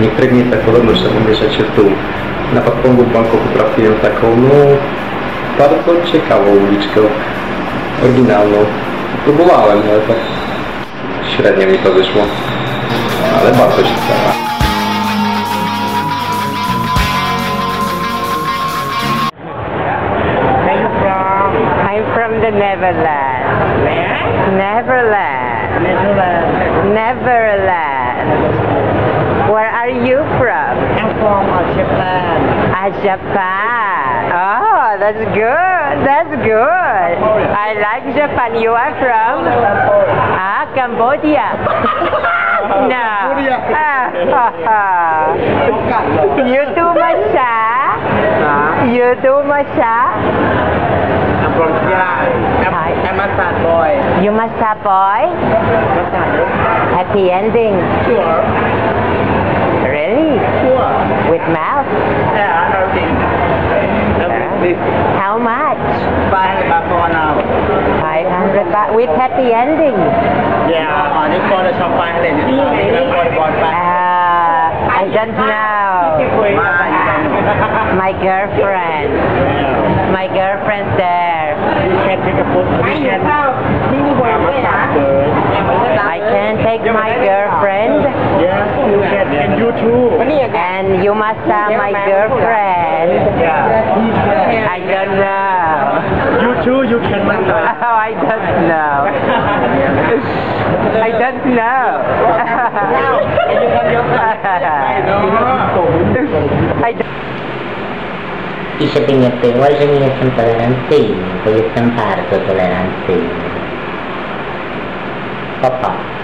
niektórych miejscach podobno trzeba umieszczać się w dół. Na podpągu w Bangkoku trafiłem taką, no, bardzo ciekawą uliczkę, oryginalną. Próbowałem, ale tak średnio mi to wyszło, ale bardzo ciekawa. I'm the Netherlands. Where? Neverland. Netherlands. Neverland. Where are you from? I'm from uh, Japan. Ah, Japan. Oh, that's good. That's good. I like Japan. You are from? Ah, Cambodia. no. Ah, ha, ha. You too much, ah? You too much? I'm from Japan. I'm, Hi. I'm a sad boy. You must have boy. Happy ending. Sure. Really? Sure. With mouth? Yeah, everything. Everything. How much? Five baht for now. 500 baht with happy ending. Yeah, on this for the shop five hundred. This is the for the bond five. Uh, I don't know. My girlfriend. My girlfriend there. You can take a photo. I can take my girlfriend Yes, you can. And you too. and you must have my girlfriend. Yeah. I don't know. You too, you can. Oh, I don't know. I don't know. I don't y se penyeteó al seminetan tolerante, voy a estampar tolerante. Papá.